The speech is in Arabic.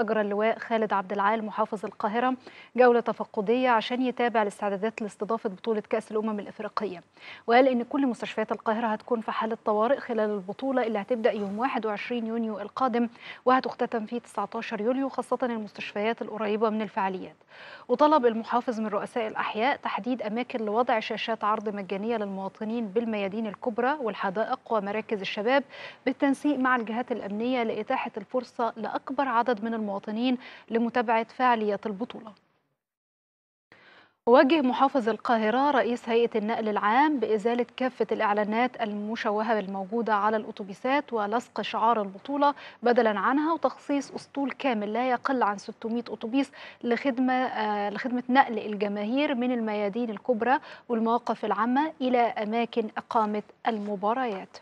أجرى اللواء خالد عبد العال محافظ القاهرة جولة تفقدية عشان يتابع الاستعدادات لاستضافة بطولة كأس الأمم الإفريقية. وقال إن كل مستشفيات القاهرة هتكون في حالة طوارئ خلال البطولة اللي هتبدأ يوم 21 يونيو القادم وهتختتم في 19 يوليو خاصة المستشفيات القريبة من الفعاليات. وطلب المحافظ من رؤساء الأحياء تحديد أماكن لوضع شاشات عرض مجانية للمواطنين بالميادين الكبرى والحدائق ومراكز الشباب بالتنسيق مع الجهات الأمنية لإتاحة الفرصة لأكبر عدد من المواطنين. لمتابعة فعاليات البطولة. وجه محافظ القاهرة رئيس هيئة النقل العام بإزالة كافة الإعلانات المشوهة الموجودة على الأتوبيسات ولصق شعار البطولة بدلا عنها وتخصيص أسطول كامل لا يقل عن 600 أتوبيس لخدمة آه لخدمة نقل الجماهير من الميادين الكبرى والمواقف العامة إلى أماكن إقامة المباريات.